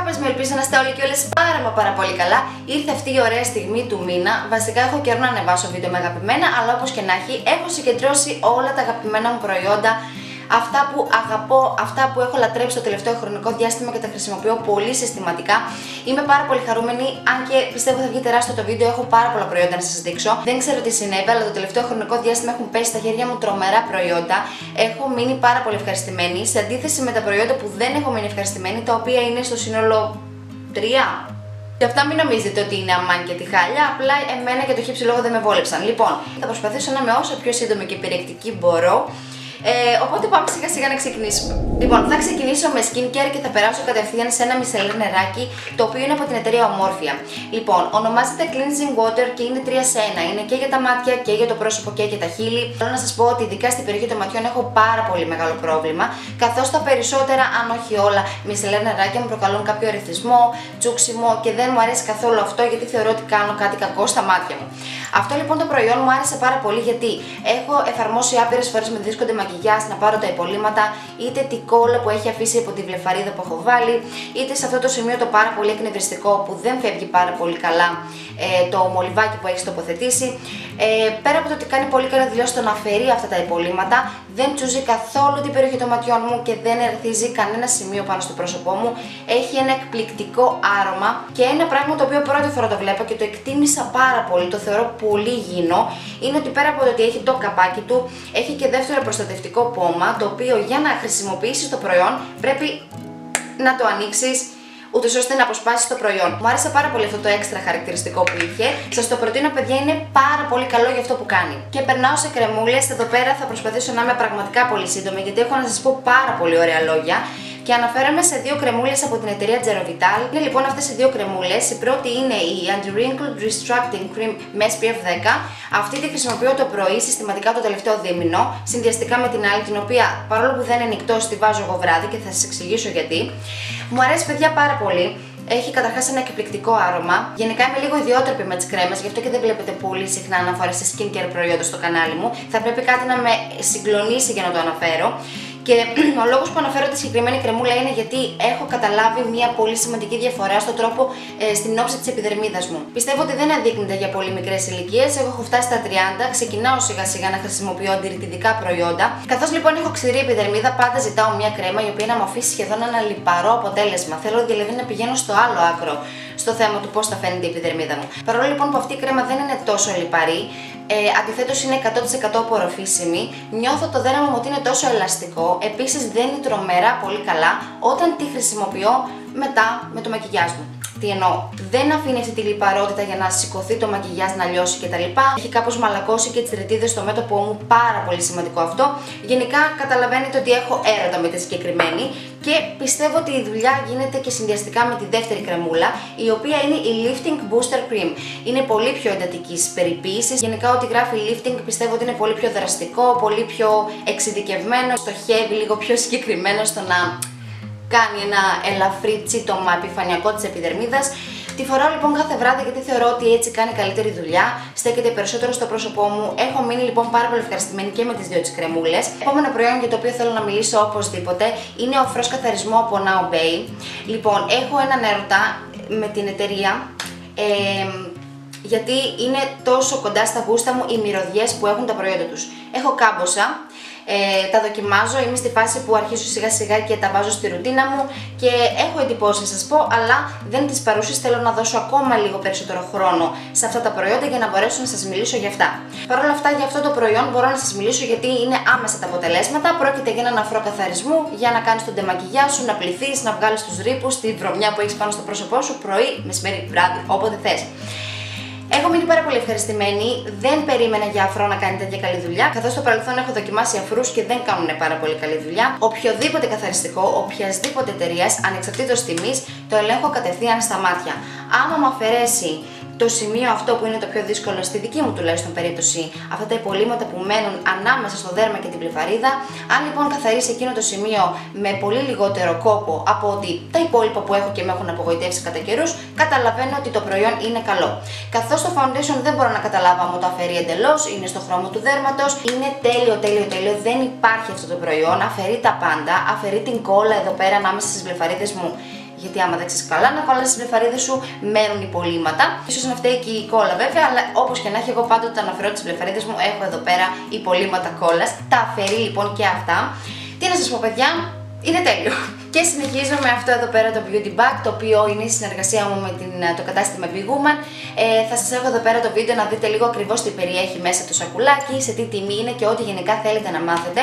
αγάπες με ελπίζω να είστε όλοι και όλες πάρα μα πάρα πολύ καλά. Ήρθε αυτή η ωραία στιγμή του μήνα. Βασικά έχω καιρό να ανεβάσω βίντεο με αγαπημένα, αλλά όπως και να έχει, έχω συγκεντρώσει όλα τα αγαπημένα μου προϊόντα αυτά που αγαπώ, αυτά που έχω λατρέψει το τελευταίο χρονικό διάστημα και τα χρησιμοποιώ πολύ συστηματικά. Είμαι πάρα πολύ χαρούμενη, αν και πιστεύω θα βγει τεράστιο το βίντεο, έχω πάρα πολλά προϊόντα να σας δείξω. Δεν ξέρω τι συνέβη, αλλά το τελευταίο χρονικό διάστημα έχουν πέσει στα χέρια μου τρομερά προϊόντα. Έχω μείνει πάρα πολύ ευχαριστημένη, σε αντίθεση με τα προϊόντα που δεν έχω μείνει ευχαριστημένη, τα οποία είναι στο σύνολο 3, και αυτά μην νομίζετε ότι είναι αμάν και τη χάλια, απλά εμένα και το χύψη λόγο δεν με βόλεψαν. Λοιπόν, θα προσπαθήσω να είμαι όσο πιο σύντομη και περιεκτική μπορώ. Ε, οπότε πάμε σιγά σιγά να ξεκινήσουμε. Λοιπόν, θα ξεκινήσω με skincare και θα περάσω κατευθείαν σε ένα μισελέ νεράκι το οποίο είναι από την εταιρεία Ομόρφια. Λοιπόν, ονομάζεται Cleansing Water και είναι 3 σε 1. Είναι και για τα μάτια και για το πρόσωπο και για τα χείλη. Θέλω να σας πω ότι ειδικά στην περιοχή των ματιών έχω πάρα πολύ μεγάλο πρόβλημα, καθώς τα περισσότερα, αν όχι όλα, μισελέ νεράκια μου προκαλούν κάποιο ρυθισμό, τσούξιμο και δεν μου αρέσει καθόλου αυτό γιατί θεωρώ ότι κάνω κάτι κακό στα μάτια μου. Αυτό λοιπόν το προϊόν μου άρεσε πάρα πολύ γιατί έχω εφαρμόσει άπειρες φορές με δίσκοντε μακιγιάζ να πάρω τα υπολείμματα, είτε τη κόλλα που έχει αφήσει από τη βλεφαρίδα που έχω βάλει, είτε σε αυτό το σημείο το πάρα πολύ εκνευριστικό που δεν φεύγει πάρα πολύ καλά ε, το μολυβάκι που έχεις τοποθετήσει. Ε, πέρα από το ότι κάνει πολύ καλή δουλειά στο να αφαιρεί αυτά τα υπολείμματα, δεν τσούζει καθόλου την περιοχή των ματιών μου και δεν ερθίζει κανένα σημείο πάνω στο πρόσωπό μου. Έχει ένα εκπληκτικό άρωμα και ένα πράγμα το οποίο πρώτη φορά το βλέπω και το εκτίμησα πάρα πολύ, το θεωρώ πολύ γίνο, είναι ότι πέρα από το ότι έχει το καπάκι του, έχει και δεύτερο προστατευτικό πόμα, το οποίο για να χρησιμοποιήσεις το προϊόν πρέπει να το ανοίξεις ούτως ώστε να αποσπάσει το προϊόν. Μου άρεσε πάρα πολύ αυτό το έξτρα χαρακτηριστικό που είχε. Σας το προτείνω, παιδιά, είναι πάρα πολύ καλό για αυτό που κάνει. Και περνάω σε κρεμούλες. Εδώ πέρα θα προσπαθήσω να είμαι πραγματικά πολύ σύντομη, γιατί έχω να σας πω πάρα πολύ ωραία λόγια και αναφέρομαι σε δύο κρεμούλες από την εταιρεία Gerovital. Είναι λοιπόν αυτές οι δύο κρεμούλες. Η πρώτη είναι η Anti-Wrinkle Restructing Cream με SPF 10. Αυτή τη χρησιμοποιώ το πρωί συστηματικά το τελευταίο δίμηνο, συνδυαστικά με την άλλη, την οποία παρόλο που δεν είναι νυχτό, τη βάζω εγώ βράδυ και θα σας εξηγήσω γιατί. Μου αρέσει, παιδιά, πάρα πολύ. Έχει καταρχάς ένα εκπληκτικό άρωμα. Γενικά είμαι λίγο ιδιότροπη με τις κρέμες, γι' αυτό και δεν βλέπετε πολύ συχνά αναφορές σε skincare προϊόντα στο κανάλι μου. Θα πρέπει κάτι να με συγκλονίσει για να το αναφέρω. Και ο λόγος που αναφέρω τη συγκεκριμένη κρεμούλα είναι γιατί έχω καταλάβει μια πολύ σημαντική διαφορά στον τρόπο ε, στην όψη της επιδερμίδας μου. Πιστεύω ότι δεν αδείκνεται για πολύ μικρές ηλικίες. Εγώ έχω φτάσει στα 30, ξεκινάω σιγά σιγά να χρησιμοποιώ αντιρρητικά προϊόντα. Καθώς λοιπόν έχω ξηρή επιδερμίδα, πάντα ζητάω μια κρέμα η οποία να μου αφήσει σχεδόν ένα λιπαρό αποτέλεσμα. Θέλω δηλαδή να πηγαίνω στο άλλο άκρο στο θέμα του πώς θα φαίνεται η επιδερμίδα μου. Παρόλο λοιπόν που αυτή η κρέμα δεν είναι τόσο λιπαρή, ε, Αντιθέτως είναι 100% απορροφήσιμη. Νιώθω το δέρμα μου ότι είναι τόσο ελαστικό. Επίσης δεν είναι τρομερά πολύ καλά όταν τη χρησιμοποιώ μετά με το μακιγιάζ μου. Τι εννοώ, δεν αφήνει αυτή τη λιπαρότητα για να σηκωθεί το μακιγιάζ να λιώσει κτλ. Έχει κάπως μαλακώσει και τις ρετίδες στο μέτωπό μου, πάρα πολύ σημαντικό αυτό. Γενικά καταλαβαίνετε ότι έχω έρωτα με τη συγκεκριμένη και πιστεύω ότι η δουλειά γίνεται και συνδυαστικά με τη δεύτερη κρεμούλα, η οποία είναι η Lifting Booster Cream. Είναι πολύ πιο εντατικής περιποίησης. Γενικά, ό,τι γράφει lifting πιστεύω ότι είναι πολύ πιο δραστικό, πολύ πιο εξειδικευμένο, στοχεύει λίγο πιο συγκεκριμένο στο να κάνει ένα ελαφρύ τσίτομα επιφανειακό της επιδερμίδας. Τη φοράω λοιπόν κάθε βράδυ γιατί θεωρώ ότι έτσι κάνει καλύτερη δουλειά, στέκεται περισσότερο στο πρόσωπό μου. Έχω μείνει λοιπόν πάρα πολύ ευχαριστημένη και με τις δύο τις κρεμούλες. Επόμενο προϊόν για το οποίο θέλω να μιλήσω οπωσδήποτε είναι ο φρό καθαρισμό από Now Bay. Λοιπόν, έχω έναν έρωτα με την εταιρεία. Ε, γιατί είναι τόσο κοντά στα γούστα μου οι μυρωδιές που έχουν τα προϊόντα τους. Έχω κάμποσα, ε, τα δοκιμάζω, είμαι στη φάση που αρχίζω σιγά σιγά και τα βάζω στη ρουτίνα μου και έχω εντυπώσεις σας πω, αλλά δεν τις παρούσεις θέλω να δώσω ακόμα λίγο περισσότερο χρόνο σε αυτά τα προϊόντα για να μπορέσω να σας μιλήσω για αυτά. Παρ' όλα αυτά για αυτό το προϊόν μπορώ να σας μιλήσω γιατί είναι άμεσα τα αποτελέσματα, πρόκειται για έναν αφρό καθαρισμού για να κάνεις τον τεμακιγιά σου, να πληθείς, να βγάλεις τους ρήπους, τη βρωμιά που έχεις πάνω στο πρόσωπό σου πρωί, μεσημέρι, βράδυ, όποτε θες. Έχω μείνει πάρα πολύ ευχαριστημένη. Δεν περίμενα για αφρό να κάνει τέτοια καλή δουλειά. Καθώς στο παρελθόν έχω δοκιμάσει αφρούς και δεν κάνουν πάρα πολύ καλή δουλειά. Οποιοδήποτε καθαριστικό, οποιασδήποτε εταιρείας, ανεξαρτήτως τιμής, το ελέγχω κατευθείαν στα μάτια. Άμα μου αφαιρέσει το σημείο αυτό που είναι το πιο δύσκολο στη δική μου τουλάχιστον περίπτωση, αυτά τα υπολείμματα που μένουν ανάμεσα στο δέρμα και την πληφαρίδα. Αν λοιπόν καθαρίσει εκείνο το σημείο με πολύ λιγότερο κόπο από ότι τα υπόλοιπα που έχω και με έχουν απογοητεύσει κατά καιρούς, καταλαβαίνω ότι το προϊόν είναι καλό. Καθώς το foundation δεν μπορώ να καταλάβω αν το αφαιρεί εντελώς, είναι στο χρώμα του δέρματος, είναι τέλειο, τέλειο, τέλειο. Δεν υπάρχει αυτό το προϊόν, αφαιρεί τα πάντα, αφαιρεί την κόλλα εδώ πέρα ανάμεσα στις βλεφαρίδε μου Γιατί άμα δεν ξέρεις καλά να κολλάς τις βλεφαρίδε σου, μένουν υπολείμματα. σω να φταίει και η κόλλα βέβαια, αλλά όπως και να έχει, εγώ πάντοτε αναφέρω τις βλεφαρίδε μου, έχω εδώ πέρα υπολείμματα κόλλας. Τα αφαιρεί λοιπόν και αυτά. Τι να σας πω, παιδιά, είναι τέλειο. Και συνεχίζω με αυτό εδώ πέρα το beauty bag, το οποίο είναι η συνεργασία μου με την, το κατάστημα Big Woman. Ε, θα σας έχω εδώ πέρα το βίντεο να δείτε λίγο ακριβώς τι περιέχει μέσα το σακουλάκι, σε τι τιμή είναι και ό,τι γενικά θέλετε να μάθετε.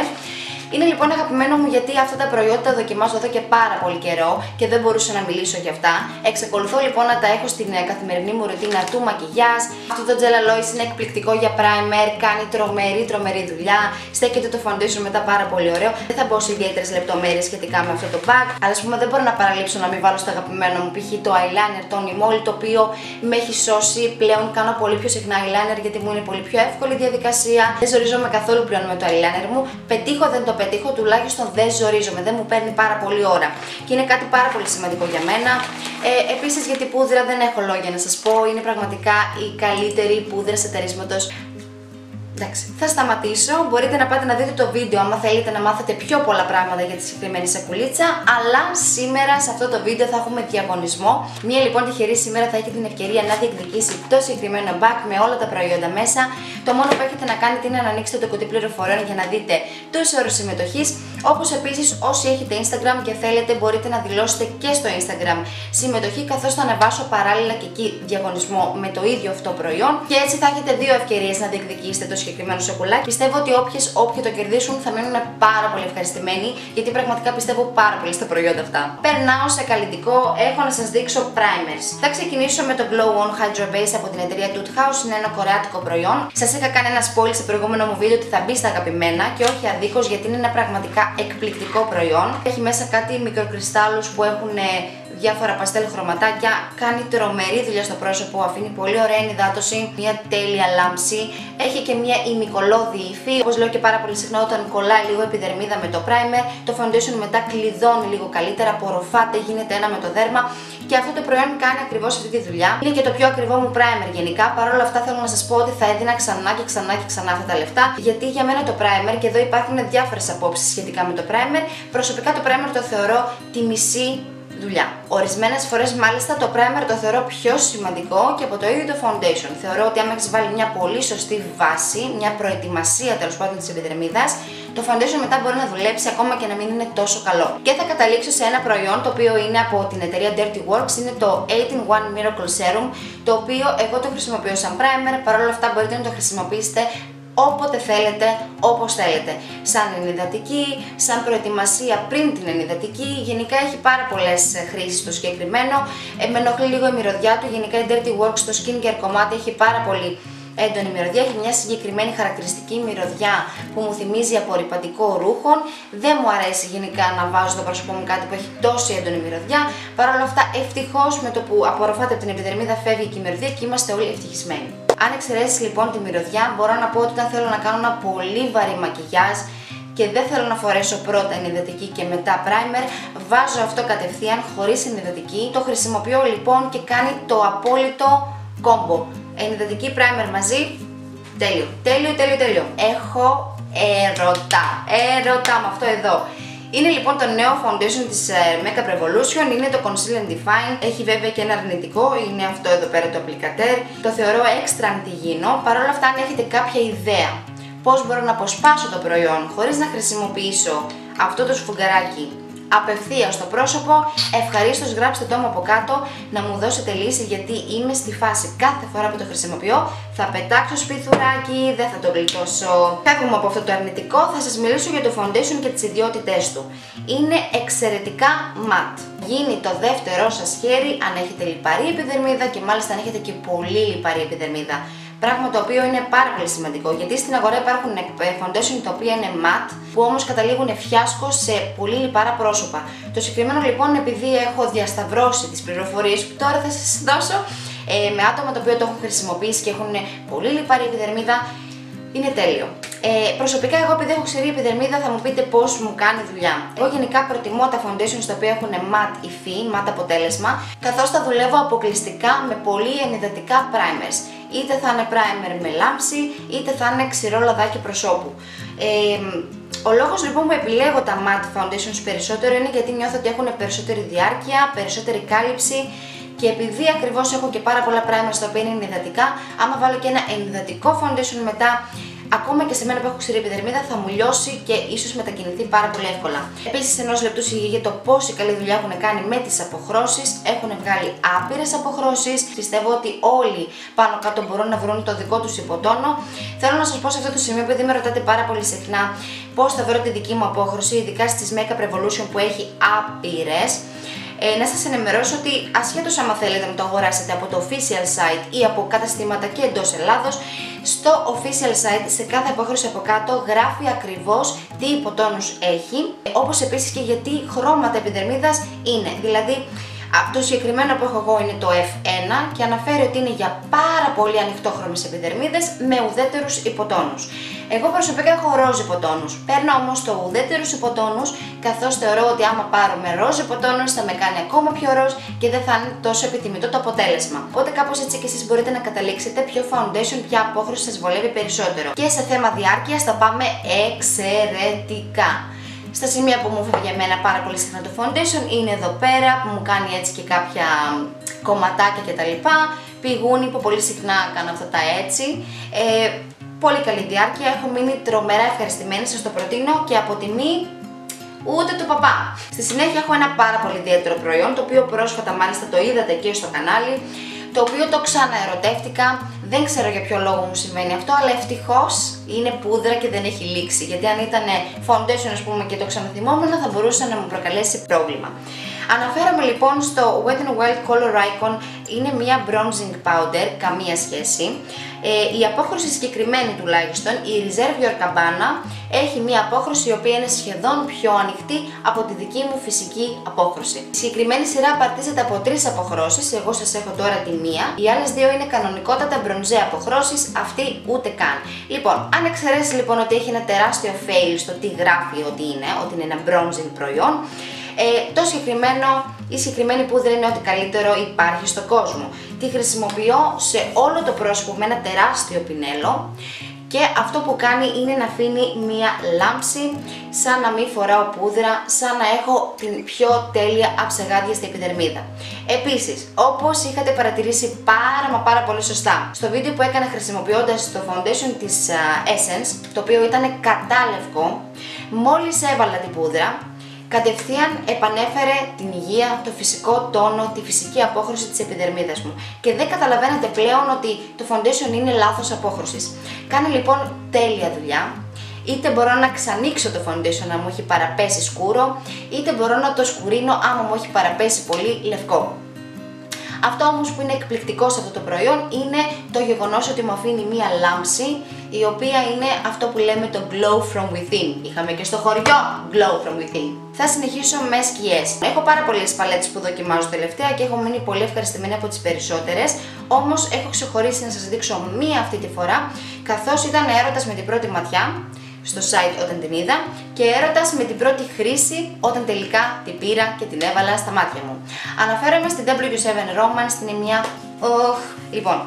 Είναι λοιπόν αγαπημένο μου γιατί αυτά τα προϊόντα τα δοκιμάζω εδώ και πάρα πολύ καιρό και δεν μπορούσα να μιλήσω για αυτά. Εξακολουθώ λοιπόν να τα έχω στην ε, καθημερινή μου ρουτίνα του μακιγιάζ. Αυτό το Gel Aloes είναι εκπληκτικό για primer, κάνει τρομερή τρομερή δουλειά. Στέκεται το foundation μετά πάρα πολύ ωραίο. Δεν θα μπω σε ιδιαίτερες λεπτομέρειες σχετικά με αυτό το bag, αλλά ας πούμε δεν μπορώ να παραλείψω να μην βάλω στο αγαπημένο μου π.χ. το eyeliner, το Nimoli, το οποίο με έχει σώσει. Πλέον κάνω πολύ πιο συχνά eyeliner γιατί μου είναι πολύ πιο εύκολη διαδικασία. Δεν ζορίζομαι καθόλου πλέον με το eyeliner μου. Πετύχω δεν το πετύχω, τουλάχιστον δεν ζορίζομαι, δεν μου παίρνει πάρα πολύ ώρα. Και είναι κάτι πάρα πολύ σημαντικό για μένα. Ε, Επίσης για την πούδρα δεν έχω λόγια να σας πω, είναι πραγματικά η καλύτερη πούδρα εταιρίσματο Εντάξει, θα σταματήσω. Μπορείτε να πάτε να δείτε το βίντεο άμα θέλετε να μάθετε πιο πολλά πράγματα για τη συγκεκριμένη σακουλίτσα. Αλλά σήμερα σε αυτό το βίντεο θα έχουμε διαγωνισμό. Μία λοιπόν τυχερή σήμερα θα έχει την ευκαιρία να διεκδικήσει το συγκεκριμένο μπακ με όλα τα προϊόντα μέσα. Το μόνο που έχετε να κάνετε είναι να ανοίξετε το κουτί πληροφοριών για να δείτε του όρους συμμετοχής. Όπως επίσης, όσοι έχετε Instagram και θέλετε, μπορείτε να δηλώσετε και στο Instagram συμμετοχή, καθώς θα ανεβάσω παράλληλα και εκεί διαγωνισμό με το ίδιο αυτό προϊόν. Και έτσι θα έχετε δύο ευκαιρίες να διεκδικήσετε το συγκεκριμένο σοκολάκι. Πιστεύω ότι όποιες όποιοι το κερδίσουν θα μείνουν πάρα πολύ ευχαριστημένοι, γιατί πραγματικά πιστεύω πάρα πολύ στα προϊόντα αυτά. Περνάω σε καλλιτικό, έχω να σας δείξω primers. Θα ξεκινήσω με το Glow On Hydro Base από την εταιρεία Tooth House, είναι ένα κορεάτικο προϊόν. Σας είχα κάνει ένα spoil σε προηγούμενο μου βίντεο ότι θα μπει στα αγαπημένα και όχι αδίχω γιατί είναι ένα πραγματικά εκπληκτικό προϊόν. Έχει μέσα κάτι μικροκριστάλλους που έχουν διάφορα παστέλ χρωματάκια, κάνει τρομερή δουλειά στο πρόσωπο, αφήνει πολύ ωραία ενυδάτωση, μια τέλεια λάμψη, έχει και μια ημικολόδη υφή, όπως λέω και πάρα πολύ συχνά όταν κολλάει λίγο επιδερμίδα με το primer, το foundation μετά κλειδώνει λίγο καλύτερα, απορροφάται, γίνεται ένα με το δέρμα. Και αυτό το προϊόν κάνει ακριβώς αυτή τη δουλειά. Είναι και το πιο ακριβό μου primer γενικά, παρόλα αυτά θέλω να σας πω ότι θα έδινα ξανά και ξανά και ξανά αυτά τα λεφτά, γιατί για μένα το primer, και εδώ υπάρχουν διάφορες απόψεις σχετικά με το primer, προσωπικά το primer το θεωρώ τη μισή δουλειά. Ορισμένες φορές μάλιστα το primer το θεωρώ πιο σημαντικό και από το ίδιο το foundation. Θεωρώ ότι άμα έχεις βάλει μια πολύ σωστή βάση, μια προετοιμασία τέλος πάντων της επιδερμίδας, το foundation μετά μπορεί να δουλέψει ακόμα και να μην είναι τόσο καλό. Και θα καταλήξω σε ένα προϊόν το οποίο είναι από την εταιρεία Dirty Works, είναι το 8-in-1 Miracle Serum, το οποίο εγώ το χρησιμοποιώ σαν primer, παρόλα αυτά μπορείτε να το χρησιμοποιήσετε όποτε θέλετε, όπως θέλετε. Σαν ενυδατική, σαν προετοιμασία πριν την ενυδατική, γενικά έχει πάρα πολλές ε, χρήσεις το συγκεκριμένο. Ε, με ενοχλεί λίγο η μυρωδιά του, γενικά η Dirty Works στο skincare κομμάτι έχει πάρα πολύ έντονη μυρωδιά, έχει μια συγκεκριμένη χαρακτηριστική μυρωδιά που μου θυμίζει απορριπαντικό ρούχο. Δεν μου αρέσει γενικά να βάζω στο πρόσωπό μου κάτι που έχει τόση έντονη μυρωδιά. Παρ' όλα αυτά, ευτυχώς με το που απορροφάται από την επιδερμίδα φεύγει και η μυρωδιά και είμαστε όλοι ευτυχισμένοι. Αν εξαιρέσεις λοιπόν τη μυρωδιά, μπορώ να πω ότι όταν θέλω να κάνω ένα πολύ βαρύ μακιγιάζ και δεν θέλω να φορέσω πρώτα ενυδατική και μετά primer, βάζω αυτό κατευθείαν χωρίς ενυδατική. Το χρησιμοποιώ λοιπόν και κάνει το απόλυτο κόμπο. Ενυδατική primer μαζί, τέλειο, τέλειο, τέλειο, τέλειο. Έχω ερωτά, ερωτά με αυτό εδώ. Είναι λοιπόν το νέο foundation της ε, Makeup Revolution, είναι το Conceal and Define, έχει βέβαια και ένα αρνητικό, είναι αυτό εδώ πέρα το applicator. Το θεωρώ έξτρα αντιγίνο, παρόλα αυτά αν έχετε κάποια ιδέα πώς μπορώ να αποσπάσω το προϊόν χωρίς να χρησιμοποιήσω αυτό το σφουγγαράκι απευθείας στο πρόσωπο, ευχαρίστως γράψτε το μου από κάτω να μου δώσετε λύση γιατί είμαι στη φάση κάθε φορά που το χρησιμοποιώ θα πετάξω σπιθουράκι, δεν θα το γλιτώσω. Φεύγουμε από αυτό το αρνητικό, θα σας μιλήσω για το foundation και τις ιδιότητές του. Είναι εξαιρετικά ματ. Γίνει το δεύτερό σας χέρι αν έχετε λιπαρή επιδερμίδα και μάλιστα αν έχετε και πολύ λιπαρή επιδερμίδα. Πράγμα το οποίο είναι πάρα πολύ σημαντικό γιατί στην αγορά υπάρχουν foundation τα οποία είναι matte που όμως καταλήγουν φιάσκο σε πολύ λιπάρα πρόσωπα. Το συγκεκριμένο λοιπόν επειδή έχω διασταυρώσει τις πληροφορίες που τώρα θα σας δώσω ε, με άτομα τα οποία το έχουν χρησιμοποιήσει και έχουν πολύ λιπαρή επιδερμίδα είναι τέλειο. Ε, προσωπικά, εγώ επειδή έχω ξηρή επιδερμίδα, θα μου πείτε πώς μου κάνει δουλειά. Εγώ γενικά προτιμώ τα foundations τα οποία έχουν matte υφή, matte αποτέλεσμα, καθώς θα δουλεύω αποκλειστικά με πολύ ενυδατικά primers είτε θα είναι primer με λάμψη, είτε θα είναι ξηρό λαδάκι προσώπου. Ε, Ο λόγος λοιπόν που επιλέγω τα matte foundations περισσότερο είναι γιατί νιώθω ότι έχουν περισσότερη διάρκεια, περισσότερη κάλυψη και επειδή ακριβώς έχω και πάρα πολλά πράγματα στα οποία είναι ενυδατικά, άμα βάλω και ένα ενυδατικό foundation μετά ακόμα και σε μένα που έχω ξηρή επιδερμίδα θα μου λιώσει και ίσως μετακινηθεί πάρα πολύ εύκολα. Επίσης, ενός λεπτού σιγή για το πόση καλή δουλειά έχουν κάνει με τις αποχρώσεις. Έχουν βγάλει άπειρες αποχρώσεις. Πιστεύω ότι όλοι πάνω κάτω μπορούν να βρουν το δικό τους υποτόνο. Θέλω να σας πω σε αυτό το σημείο, επειδή με ρωτάτε πάρα πολύ συχνά πώς θα βρω τη δική μου απόχρωση, ειδικά στις Makeup Revolution που έχει άπειρες. Ε, να σας ενημερώσω ότι ασχέτως άμα θέλετε να το αγοράσετε από το official site ή από καταστήματα και εντός Ελλάδος, στο official site σε κάθε απόχρωση από κάτω γράφει ακριβώς τι υποτόνους έχει, όπως επίσης και γιατί χρώματα επιδερμίδας είναι. Δηλαδή, το συγκεκριμένο που έχω εγώ είναι το F1 και αναφέρει ότι είναι για πάρα πολύ ανοιχτόχρωμες επιδερμίδες με ουδέτερους υποτόνους. Εγώ προσωπικά έχω ροζ υποτόνους. Παίρνω όμως το ουδέτερους υποτόνους καθώς θεωρώ ότι άμα πάρω με ροζ υποτόνους θα με κάνει ακόμα πιο ροζ και δεν θα είναι τόσο επιτιμητό το αποτέλεσμα. Οπότε κάπως έτσι και εσείς μπορείτε να καταλήξετε ποιο foundation, ποια απόχρωση σας βολεύει περισσότερο. Και σε θέμα διάρκειας θα πάμε εξαιρετικά. Στα σημεία που μου φεύγει εμένα πάρα πολύ συχνά το foundation είναι εδώ πέρα που μου κάνει έτσι και κάποια κομματάκια κτλ. Πηγούνι που πολύ συχνά κάνω αυτά τα έτσι. Ε, πολύ καλή διάρκεια, έχω μείνει τρομερά ευχαριστημένη, σας το προτείνω και από τιμή ούτε το παπά. Στη συνέχεια έχω ένα πάρα πολύ ιδιαίτερο προϊόν, το οποίο πρόσφατα μάλιστα το είδατε και στο κανάλι, το οποίο το ξαναερωτεύτηκα, δεν ξέρω για ποιο λόγο μου συμβαίνει αυτό, αλλά ευτυχώς είναι πούδρα και δεν έχει λήξει. Γιατί αν ήταν foundation, ας πούμε, και το ξαναθυμόμουν, θα μπορούσε να μου προκαλέσει πρόβλημα. Αναφέρομαι λοιπόν στο Wet n Wild Color Icon, είναι μια bronzing powder, καμία σχέση. Ε, η απόχρωση συγκεκριμένη τουλάχιστον, η Reserve Your Cabana, έχει μια απόχρωση η οποία είναι σχεδόν πιο ανοιχτή από τη δική μου φυσική απόχρωση. Η συγκεκριμένη σειρά απαρτίζεται από τρεις αποχρώσεις, εγώ σας έχω τώρα τη μία. Οι άλλες δύο είναι κανονικότατα μπρονζέ αποχρώσεις, αυτή ούτε καν. Λοιπόν, αν εξαιρέσεις λοιπόν ότι έχει ένα τεράστιο fail στο τι γράφει ότι είναι, ότι είναι ένα bronzing προϊόν, ε, το συγκεκριμένο, η συγκεκριμένη πούδρα είναι ό,τι καλύτερο υπάρχει στον κόσμο. Τη χρησιμοποιώ σε όλο το πρόσωπο με ένα τεράστιο πινέλο και αυτό που κάνει είναι να αφήνει μία λάμψη σαν να μην φοράω πούδρα, σαν να έχω την πιο τέλεια αψεγάδια στην επιδερμίδα. Επίσης, όπως είχατε παρατηρήσει πάρα μα πάρα πολύ σωστά, στο βίντεο που έκανα χρησιμοποιώντας το foundation της Essence, το οποίο ήταν κατάλευκο, μόλις έβαλα την πούδρα, κατευθείαν επανέφερε την υγεία, το φυσικό τόνο, τη φυσική απόχρωση της επιδερμίδας μου και δεν καταλαβαίνετε πλέον ότι το foundation είναι λάθος απόχρωσης. Κάνει λοιπόν τέλεια δουλειά, είτε μπορώ να ξανοίξω το foundation αν μου έχει παραπέσει σκούρο, είτε μπορώ να το σκουρίνω άμα μου έχει παραπέσει πολύ λευκό. Αυτό όμως που είναι εκπληκτικός σε αυτό το προϊόν είναι το γεγονός ότι μου αφήνει μία λάμψη η οποία είναι αυτό που λέμε το glow from within. Είχαμε και στο χωριό glow from within. Θα συνεχίσω με σκιές. Έχω πάρα πολλές παλέτες που δοκιμάζω τελευταία και έχω μείνει πολύ ευχαριστημένη από τις περισσότερες, όμως έχω ξεχωρίσει να σας δείξω μία αυτή τη φορά, καθώς ήταν έρωτας με την πρώτη ματιά, στο site όταν την είδα και έρωτας με την πρώτη χρήση όταν τελικά την πήρα και την έβαλα στα μάτια μου. Αναφέρομαι στην W7 Romance, την μια... Oh, λοιπόν,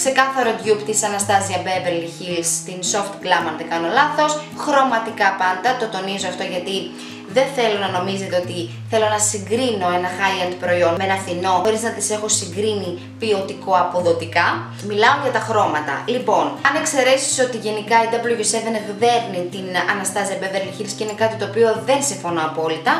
ξεκάθαρο dupe της Anastasia Beverly Hills, την Soft Glam αν δεν κάνω λάθος, χρωματικά πάντα, το τονίζω αυτό γιατί δεν θέλω να νομίζετε ότι θέλω να συγκρίνω ένα high-end προϊόν με ένα φθηνό χωρίς να τις έχω συγκρίνει ποιοτικό αποδοτικά. Μιλάω για τα χρώματα. Λοιπόν, αν εξαιρέσεις ότι γενικά η W7 δέρνει την Anastasia Beverly Hills και είναι κάτι το οποίο δεν συμφωνώ απόλυτα,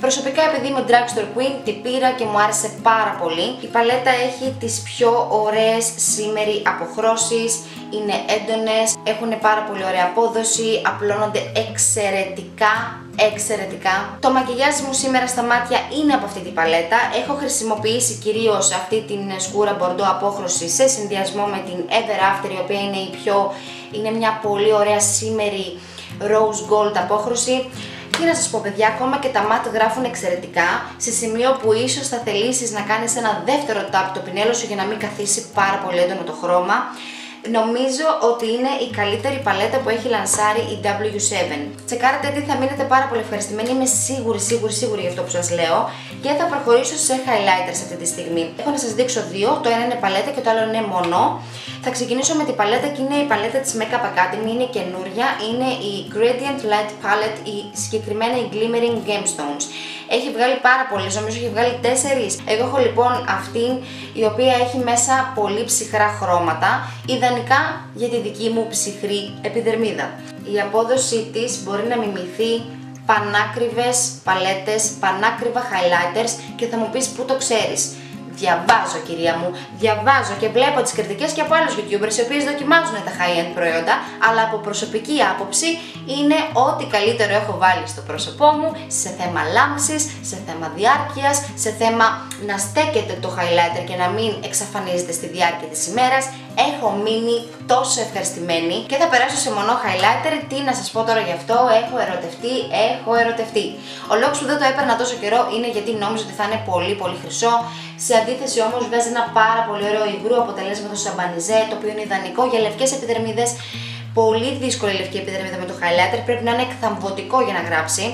προσωπικά επειδή είμαι drugstore queen, την πήρα και μου άρεσε πάρα πολύ. Η παλέτα έχει τις πιο ωραίες σήμεροι αποχρώσεις, είναι έντονες, έχουν πάρα πολύ ωραία απόδοση, απλώνονται εξαιρετικά εξαιρετικά. Το μακιγιάζ μου σήμερα στα μάτια είναι από αυτή την παλέτα. Έχω χρησιμοποιήσει κυρίως αυτή την σκούρα μπορντό απόχρωση σε συνδυασμό με την Ever After η οποία είναι η πιο, είναι μια πολύ ωραία σήμερη rose gold απόχρωση. Τι να σας πω παιδιά, ακόμα και τα μάτ γράφουν εξαιρετικά, σε σημείο που ίσως θα θελήσεις να κάνεις ένα δεύτερο tap το πινέλο σου για να μην καθίσει πάρα πολύ έντονο το χρώμα νομίζω ότι είναι η καλύτερη παλέτα που έχει λανσάρει η W7. Τσεκάρετε τι θα μείνετε πάρα πολύ ευχαριστημένοι, είμαι σίγουρη, σίγουρη, σίγουρη για αυτό που σας λέω και θα προχωρήσω σε highlighters αυτή τη στιγμή. Έχω να σας δείξω δύο, το ένα είναι παλέτα και το άλλο είναι μονό. Θα ξεκινήσω με την παλέτα και είναι η παλέτα της Makeup Academy, είναι καινούρια, είναι η Gradient Light Palette, η συγκεκριμένα η Glimmering Gemstones. Έχει βγάλει πάρα πολλές, νομίζω έχει βγάλει 4. Εγώ έχω λοιπόν αυτήν η οποία έχει μέσα πολύ ψυχρά χρώματα, ιδανικά για τη δική μου ψυχρή επιδερμίδα. Η απόδοσή της μπορεί να μιμηθεί πανάκριβες παλέτες, πανάκριβα highlighters και θα μου πεις πού το ξέρεις; Διαβάζω, κυρία μου, διαβάζω και βλέπω τις κριτικές και από άλλους YouTubers οι οποίε δοκιμάζουν τα high-end προϊόντα, αλλά από προσωπική άποψη είναι ό,τι καλύτερο έχω βάλει στο πρόσωπό μου σε θέμα λάμψης, σε θέμα διάρκειας, σε θέμα να στέκεται το highlighter και να μην εξαφανίζεται στη διάρκεια της ημέρας. Έχω μείνει τόσο ευχαριστημένη και θα περάσω σε μονό highlighter. Τι να σας πω τώρα γι' αυτό, έχω ερωτευτεί, έχω ερωτευτεί. Ο λόγος που δεν το έπαιρνα τόσο καιρό είναι γιατί νόμιζα ότι θα είναι πολύ πολύ χρυσό. Σε αντίθεση όμως βγάζει ένα πάρα πολύ ωραίο υγρού αποτελέσματος σαμπανιζέ, το οποίο είναι ιδανικό για λευκές επιδερμίδες. Πολύ δύσκολη η λευκή επιδερμίδα με το highlighter, πρέπει να είναι εκθαμβωτικό για να γράψει.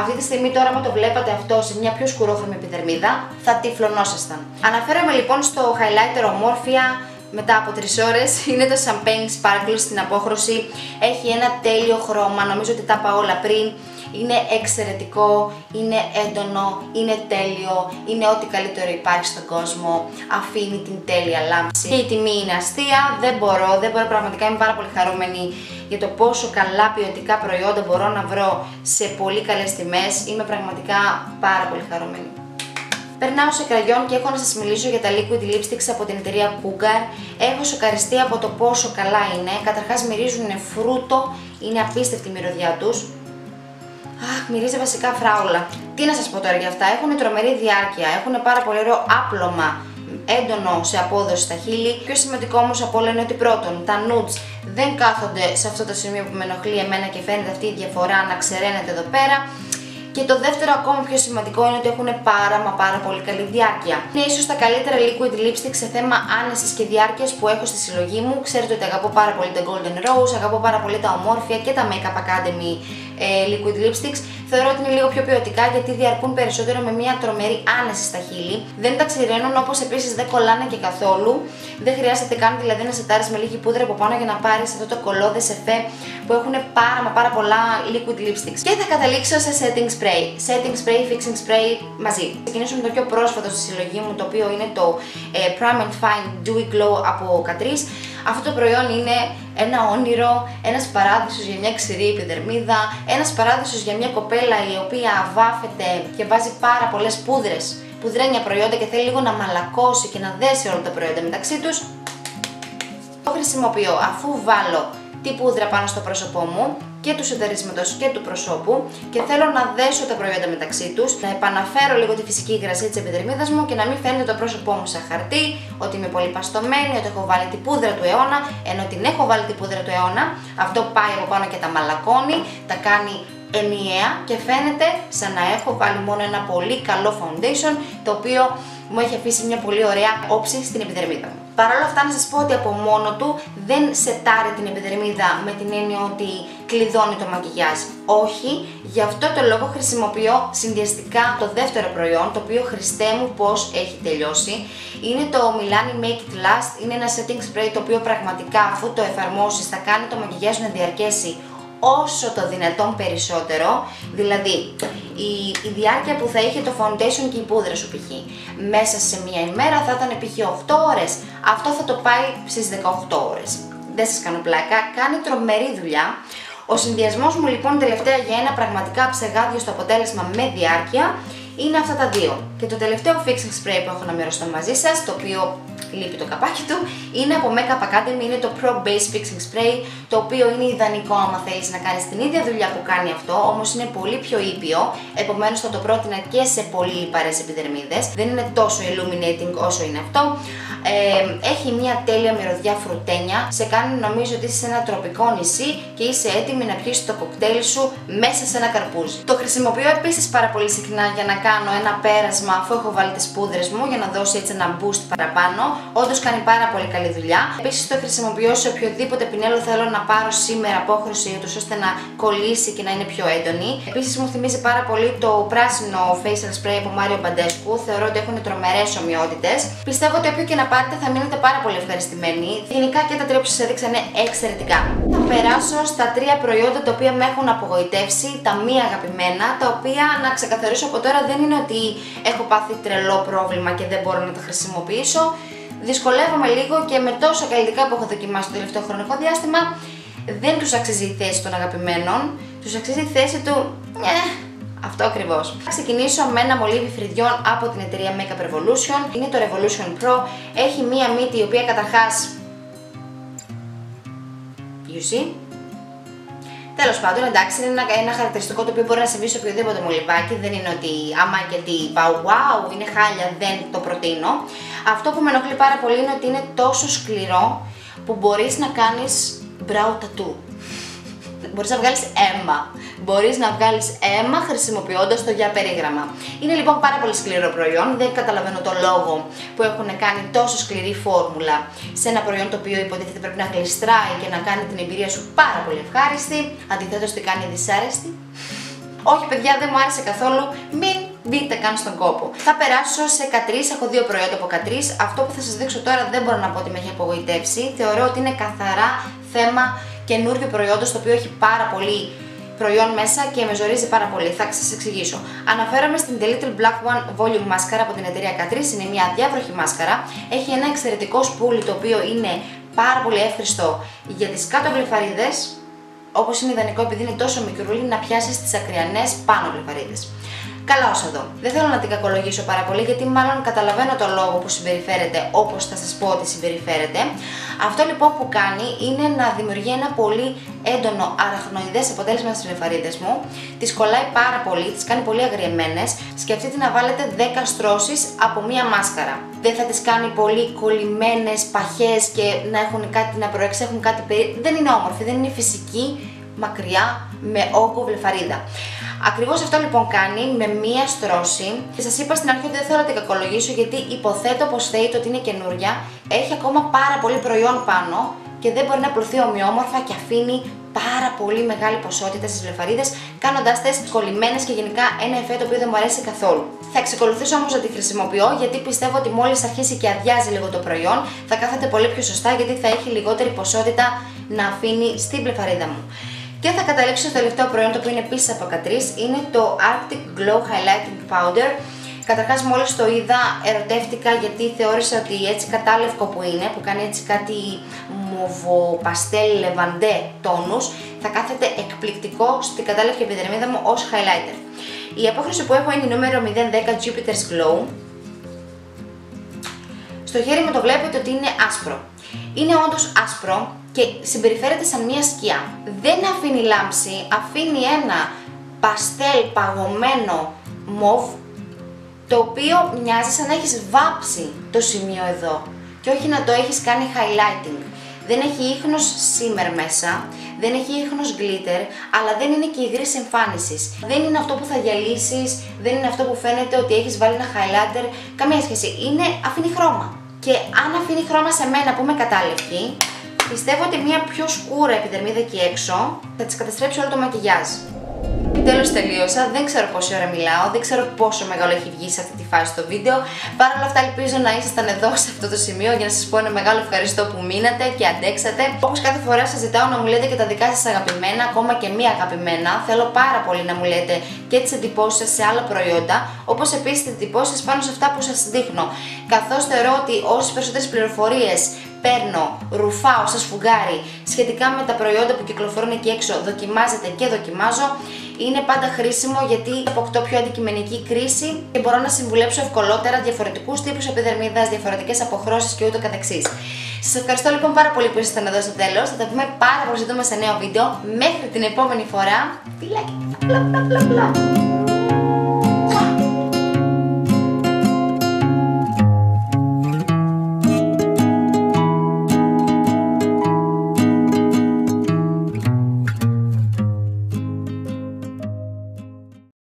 Αυτή τη στιγμή τώρα, άμα το βλέπατε αυτό σε μια πιο σκουρόχρωμη επιδερμίδα, θα τυφλωνόσασταν. Αναφέρομαι λοιπόν στο highlighter ομόρφια μετά από 3 ώρες είναι το Champagne Sparkle στην απόχρωση. Έχει ένα τέλειο χρώμα, νομίζω ότι τα είπα όλα πριν. Είναι εξαιρετικό, είναι έντονο, είναι τέλειο, είναι ό,τι καλύτερο υπάρχει στον κόσμο, αφήνει την τέλεια λάμψη. Και η τιμή είναι αστεία, δεν μπορώ, δεν μπορώ. Πραγματικά, είμαι πάρα πολύ χαρούμενη για το πόσο καλά ποιοτικά προϊόντα μπορώ να βρω σε πολύ καλές τιμές, είμαι πραγματικά πάρα πολύ χαρούμενη. Περνάω σε κραγιόν και έχω να σας μιλήσω για τα liquid lipsticks από την εταιρεία Cougar. Έχω σοκαριστεί από το πόσο καλά είναι. Καταρχάς μυρίζουν φρούτο, είναι απίστευτη η μυρωδιά τους. Αχ, μυρίζει βασικά φράουλα. Τι να σας πω τώρα για αυτά, έχουν τρομερή διάρκεια, έχουν πάρα πολύ ωραίο άπλωμα, έντονο σε απόδοση στα χείλη. Πιο σημαντικό όμως από όλα είναι ότι πρώτον, τα nudes δεν κάθονται σε αυτό το σημείο που με ενοχλεί εμένα και φαίνεται αυτή η διαφορά να ξεραίνεται εδώ πέρα. Και το δεύτερο ακόμα πιο σημαντικό είναι ότι έχουν πάρα μα πάρα πολύ καλή διάρκεια. Είναι ίσως τα καλύτερα liquid lipstick σε θέμα άνεσης και διάρκειας που έχω στη συλλογή μου. Ξέρετε ότι αγαπώ πάρα πολύ τα Golden Rose, αγαπώ πάρα πολύ τα ομόρφια και τα Makeup Academy ε, liquid lipsticks. Θεωρώ ότι είναι λίγο πιο ποιοτικά γιατί διαρκούν περισσότερο με μια τρομερή άνεση στα χείλη. Δεν τα ξηραίνουν όπως επίσης δεν κολλάνε και καθόλου. Δεν χρειάζεται καν δηλαδή να σετάρεις με λίγη πούδρα από πάνω για να πάρεις αυτό το κολόδες εφέ που έχουν πάρα μα πάρα πολλά liquid lipsticks. Και θα καταλήξω σε setting spray. Setting spray, fixing spray μαζί. Ξεκινήσω με το πιο πρόσφατο στη συλλογή μου το οποίο είναι το ε, Prime and Fine Dewy Glow από Catrice. Αυτό το προϊόν είναι ένα όνειρο, ένας παράδεισος για μια ξηρή επιδερμίδα, ένας παράδεισος για μια κοπέλα η οποία βάφεται και βάζει πάρα πολλές πούδρες, πουδρένια προϊόντα και θέλει λίγο να μαλακώσει και να δέσει όλα τα προϊόντα μεταξύ τους. Το χρησιμοποιώ αφού βάλω την πούδρα πάνω στο πρόσωπό μου και του συντερίσματο και του προσώπου και θέλω να δέσω τα προϊόντα μεταξύ τους, να επαναφέρω λίγο τη φυσική υγρασία της επιδερμίδας μου και να μην φαίνεται το πρόσωπό μου σαν χαρτί, ότι είμαι πολύ παστομένη, ότι έχω βάλει την πούδρα του αιώνα, ενώ την έχω βάλει την πούδρα του αιώνα, αυτό πάει από πάνω και τα μαλακώνει, τα κάνει ενιαία και φαίνεται σαν να έχω βάλει μόνο ένα πολύ καλό foundation το οποίο μου έχει αφήσει μια πολύ ωραία όψη στην επιδερμίδα μου. Παρ' όλα αυτά να σας πω ότι από μόνο του δεν σετάρει την επιδερμίδα με την έννοια ότι κλειδώνει το μακιγιάζ. Όχι, γι' αυτό το λόγο χρησιμοποιώ συνδυαστικά το δεύτερο προϊόν, το οποίο χριστέ μου πως έχει τελειώσει. Είναι το Milani Make It Last, είναι ένα setting spray το οποίο πραγματικά αφού το εφαρμόσεις θα κάνει το μακιγιάζ να διαρκέσει όσο το δυνατόν περισσότερο, δηλαδή η, η διάρκεια που θα είχε το foundation και η πούδρα σου π.χ. μέσα σε μία ημέρα θα ήταν π.χ. 8 ώρες, αυτό θα το πάει στις 18 ώρες. Δεν σας κάνω πλάκα, κάνει τρομερή δουλειά. Ο συνδυασμός μου λοιπόν τελευταία για ένα πραγματικά ψεγάδιο στο αποτέλεσμα με διάρκεια είναι αυτά τα δύο. Και το τελευταίο fixing spray που έχω να μοιραστώ μαζί σας, το οποίο λείπει το καπάκι του, είναι από Makeup Academy, είναι το Pro Base Fixing Spray, το οποίο είναι ιδανικό άμα θέλεις να κάνεις την ίδια δουλειά που κάνει αυτό, όμως είναι πολύ πιο ήπιο, επομένως θα το πρότεινα και σε πολύ λιπαρές επιδερμίδες, δεν είναι τόσο illuminating όσο είναι αυτό, ε, έχει μια τέλεια μυρωδιά φρουτένια, σε κάνει νομίζω ότι είσαι σε ένα τροπικό νησί και είσαι έτοιμη να πιεις το κοκτέιλ σου μέσα σε ένα καρπούζι. Το χρησιμοποιώ επίσης πάρα πολύ συχνά για να κάνω ένα πέρασμα αφού έχω βάλει τις πούδρες μου για να δώσει έτσι ένα boost παραπάνω Όντως κάνει πάρα πολύ καλή δουλειά. Επίσης το χρησιμοποιώ σε οποιοδήποτε πινέλο θέλω να πάρω σήμερα απόχρωση, ούτως ώστε να κολλήσει και να είναι πιο έντονη. Επίσης μου θυμίζει πάρα πολύ το πράσινο facial spray από Mario Μπαντέσκου. Θεωρώ ότι έχουν τρομερές ομοιότητες. Πιστεύω ότι όποιο και να πάρετε θα μείνετε πάρα πολύ ευχαριστημένοι. Γενικά και τα τρία που σας έδειξα είναι εξαιρετικά. Θα περάσω στα τρία προϊόντα τα οποία με έχουν απογοητεύσει, τα μη αγαπημένα, τα οποία να ξεκαθαρίσω από τώρα δεν είναι ότι έχω πάθει τρελό πρόβλημα και δεν μπορώ να τα χρησιμοποιήσω. Δυσκολεύομαι λίγο και με τόσα καλλιτικά που έχω δοκιμάσει το τελευταίο χρονικό διάστημα δεν τους αξίζει η θέση των αγαπημένων, τους αξίζει η θέση του ε, αυτό ακριβώς. Θα ξεκινήσω με ένα μολύβι φρυδιών από την εταιρεία Makeup Revolution. Είναι το Revolution Pro. Έχει μία μύτη η οποία καταρχάς. You see? Τέλος πάντων, εντάξει, είναι ένα, ένα χαρακτηριστικό το οποίο μπορεί να συμβεί σε οποιοδήποτε μολυβάκι. Δεν είναι ότι άμα και τι πάω, wow, είναι χάλια, δεν το προτείνω. Αυτό που με ενοχλεί πάρα πολύ είναι ότι είναι τόσο σκληρό που μπορείς να κάνεις brow tattoo. Μπορείς να βγάλεις αίμα. Μπορείς να βγάλεις αίμα χρησιμοποιώντας το για περίγραμμα. Είναι λοιπόν πάρα πολύ σκληρό προϊόν. Δεν καταλαβαίνω το λόγο που έχουν κάνει τόσο σκληρή φόρμουλα σε ένα προϊόν το οποίο υποτίθεται πρέπει να γλιστράει και να κάνει την εμπειρία σου πάρα πολύ ευχάριστη. Αντιθέτως, τι κάνει δυσάρεστη; Όχι, παιδιά, δεν μου άρεσε καθόλου. Μην μπείτε καν στον κόπο. Θα περάσω σε Catrice, έχω δύο προϊόντα από Catrice. Αυτό που θα σας δείξω τώρα δεν μπορώ να πω ότι με έχει απογοητεύσει. Θεωρώ ότι είναι καθαρά θέμα καινούργιο προϊόντο το οποίο έχει πάρα πολύ προϊόν μέσα και με ζορίζει πάρα πολύ. Θα σας εξηγήσω. Αναφέρομαι στην The Little Black One Volume Mascara από την εταιρεία Catrice. Είναι μια διάβροχη μάσκαρα. Έχει ένα εξαιρετικό σπούλι το οποίο είναι πάρα πολύ εύχριστο για τις κάτω γλυφαρίδες. Όπως είναι ιδανικό επειδή είναι τόσο μικρούλι να πιάσεις τις ακριανές πάνω γλυφαρίδες. Καλά όσο εδώ. Δεν θέλω να την κακολογήσω πάρα πολύ γιατί μάλλον καταλαβαίνω το λόγο που συμπεριφέρεται όπως θα σας πω ότι συμπεριφέρεται. Αυτό λοιπόν που κάνει είναι να δημιουργεί ένα πολύ έντονο αραχνοειδές αποτέλεσμα στις λεφαρίδες μου. Τις κολλάει πάρα πολύ, τις κάνει πολύ αγριεμένες. Σκεφτείτε να βάλετε 10 στρώσεις από μία μάσκαρα. Δεν θα τις κάνει πολύ κολλημένες, παχές και να έχουν κάτι να προεξέχουν κάτι περί... Δεν είναι όμορφη, δεν είναι φυσική, μακριά, με όγκο βλεφαρίδα. Ακριβώς αυτό λοιπόν κάνει με μία στρώση και σας είπα στην αρχή ότι δεν θέλω να την κακολογήσω γιατί υποθέτω πως θέλει ότι είναι καινούρια, έχει ακόμα πάρα πολύ προϊόν πάνω και δεν μπορεί να πλωθεί ομοιόμορφα και αφήνει πάρα πολύ μεγάλη ποσότητα στις βλεφαρίδες, κάνοντάς τε κολλημένες και γενικά ένα εφέ το οποίο δεν μου αρέσει καθόλου. Θα εξακολουθήσω όμως να τη χρησιμοποιώ γιατί πιστεύω ότι μόλις αρχίσει και αδειάζει λίγο το προϊόν θα κάθεται πολύ πιο σωστά γιατί θα έχει λιγότερη ποσότητα να αφήνει στην βλεφαρίδα μου. Και θα καταλήξω στο τελευταίο προϊόν το οποίο είναι επίση από Catrice, είναι το Arctic Glow Highlighting Powder. Καταρχάς, μόλις το είδα, ερωτεύτηκα γιατί θεώρησα ότι έτσι κατάλευκο που είναι, που κάνει έτσι κάτι μοβο παστέλ λεβαντέ τόνους, θα κάθεται εκπληκτικό στην κατάλευκη επιδερμίδα μου ως highlighter. Η απόχρωση που έχω είναι η νούμερο 010 Jupiter's Glow. Στο χέρι μου το βλέπετε ότι είναι άσπρο. Είναι όντως άσπρο, και συμπεριφέρεται σαν μία σκιά. Δεν αφήνει λάμψη, αφήνει ένα παστέλ παγωμένο μοβ το οποίο μοιάζει σαν να έχεις βάψει το σημείο εδώ και όχι να το έχεις κάνει highlighting. Δεν έχει ίχνος shimmer μέσα, δεν έχει ίχνος glitter, αλλά δεν είναι και υγρής εμφάνισης. Δεν είναι αυτό που θα γυαλίσεις, δεν είναι αυτό που φαίνεται ότι έχεις βάλει ένα highlighter, καμία σχέση. Είναι, αφήνει χρώμα. Και αν αφήνει χρώμα σε μένα που είμαι κατάλευκη, Πιστεύω ότι μια πιο σκούρα επιδερμίδα εκεί έξω θα της καταστρέψει όλο το μακιγιάζ. Τέλος τελείωσα, δεν ξέρω πόση ώρα μιλάω, δεν ξέρω πόσο μεγάλο έχει βγει σε αυτή τη φάση το βίντεο. Παρ' όλα αυτά ελπίζω να ήσασταν εδώ σε αυτό το σημείο για να σας πω ένα μεγάλο ευχαριστώ που μείνατε και αντέξατε. Όπως κάθε φορά σας ζητάω να μου λέτε και τα δικά σας αγαπημένα, ακόμα και μη αγαπημένα. Θέλω πάρα πολύ να μου λέτε και τις εντυπώσεις σας σε άλλα προϊόντα, όπως επίσης τις εντυπώσεις σας πάνω σε αυτά που σας δείχνω. Καθώς θεωρώ ότι όσες περισσότερες πληροφορίες παίρνω, ρουφάω σας σφουγγάρι σχετικά με τα προϊόντα που κυκλοφορούν εκεί έξω, δοκιμάζετε και δοκιμάζω, είναι πάντα χρήσιμο γιατί αποκτώ πιο αντικειμενική κρίση και μπορώ να συμβουλέψω ευκολότερα διαφορετικούς τύπους επιδερμίδας, διαφορετικές αποχρώσεις και ούτω καθεξής. Σας ευχαριστώ λοιπόν πάρα πολύ που ήσασταν εδώ στο τέλος. Θα τα πούμε πάρα πολύ σύντομα σε νέο βίντεο. Μέχρι την επόμενη φορά. Φιλάκια!